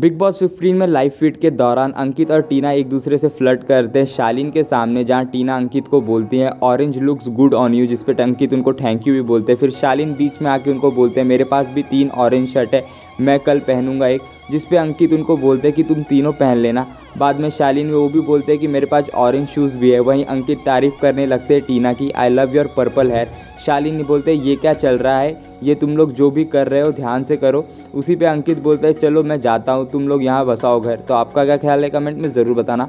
Big boss 15 में live fit के दौरान अंकित और टीना एक दूसरे से फ्लर्ट करते हैं। शालीन के सामने जहाँ टीना अंकित को बोलती है orange looks good on you जिस पे अंकित उनको थैंक यू भी बोलते हैं। फिर शालीन बीच में आके उनको बोलते हैं, मेरे पास भी तीन ऑरेंज शर्ट है। मैं कल पहनूँगा एक जिस पे अंकित उनको बोलते हैं कि तुम तीनों पहन लेना। बाद में शालीन वो भी बोलते हैं कि मेरे पास ऑरेंज शूज़ भी है। वहीं अंकित तारीफ़ करने लगते हैं, टीना की I love your purple hair Shaleen बोलते, ये क्या चल रहा है? ये तुम लोग जो भी कर रहे हो, ध्यान से करो। उसी पे अंकित बोलता है चलो, मैं जाता हूँ, तुम लोग यहाँ बसाओ घर। तो आपका क्या ख्याल है कमेंट में ज़रूर बताना।